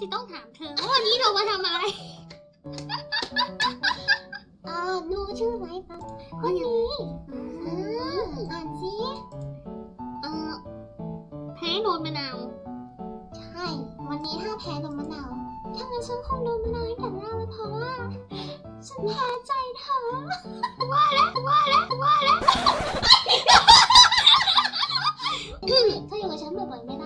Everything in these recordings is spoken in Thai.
จะต้องถามเธอว่าวันนี้เรามาทำอะไร อ่าหนูชื่ออะไรคะคนนี้อ่าอ่านสิเออแพ้โดนมะนาว ใช่ วันนี้ถ้าแพ้โดนมะนาว ถ้างั้นฉันคงโดนมะนาวตั้งแต่แรกแล้วเพราะว่า ฉันแพ้ใจเธอ ว่าแล้วว่าแล้วว่าแล้วเธออยู่กับฉันบ่อยๆไม่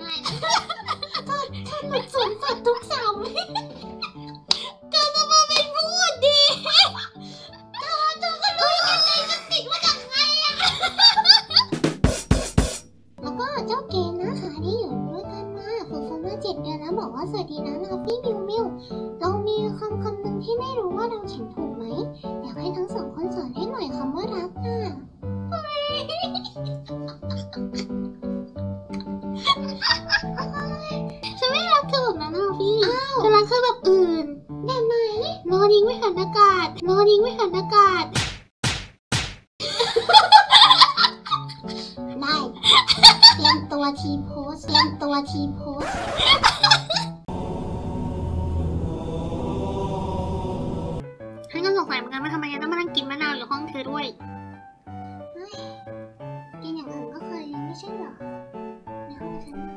เจ็ดเดือนแล้วบอกว่าสวัสดีนะลาฟี่มิวมิวเรามีคำคำหนึ่งที่ไม่รู้ว่าเราเขียนถูกไหมอยากให้ทั้งสองคนสอนให้หน่อยคำว่ารักน่ะฉันไม่รักเธอแบบนั้นนะพี่อ้าวฉันรักเธอแบบอื่นแบบไหนนอนยิงไม่หันอากาศนอนยิงไม่หันอากาศได้เตรียมตัวทีโพสเตรียมตัวทีโพส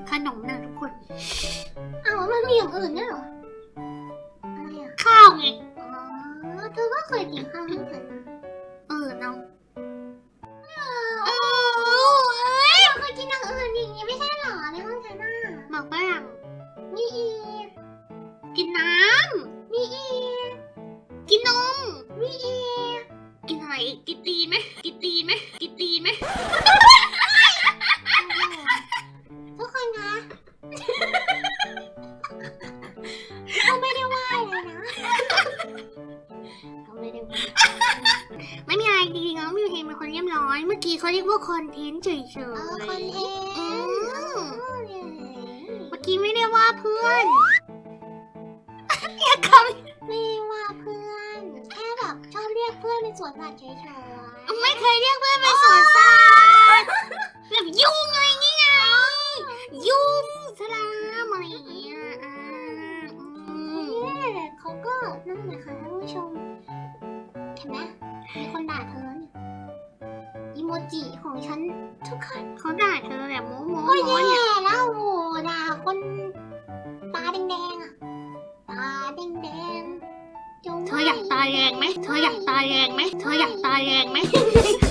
ขนมนะทุกคนอ้าวมันมีอย่างอื่นด้วยเหรออะไรอะข้าวไงอ๋อเธอก็เคยกินข้าวให้ฉันนะเออน้องเอเอออเอ้ยเธอเคยกินอย่างอื่นอย่างนี้ไม่ใช่เหรอในห้องฉันน่ะบอกว่าอย่างมีอีกกินน้มีอีกำกินนมมีอีกกินอะไรอีกกินตีนไหมกินตีนไหมกินตีนไหม ไม่ได้ว่าไม่มีอะไรจริงๆน้องมิวเฮงเป็นคนเรียบร้อย เมื่อกี้เขาเรียกว่าคอนเทนต์เฉยเออคอนเทนต์อืมอ๋อเนี่ยๆเมื่อกี้ไม่ได้ว่าเพื่อนอย่าคไม่ว่าเพื่อน แค่แบบชอบเรียกเพื่อนในสวนสัตว์เฉยำไม่เคย เห็นไหมมีคนด่าเธอเนี่ยอีโมจิของฉันทุกคนเขาด่าเธอแบบโม้โม้โอ้ยโม้แย่เนี่ยแล้วโอ้โหด่าคนตาแดงๆอะตาแดงๆจงเธออยากตายแรงไหมเธออยากตายแรงไหมเธออยากตายแรงไหมไม่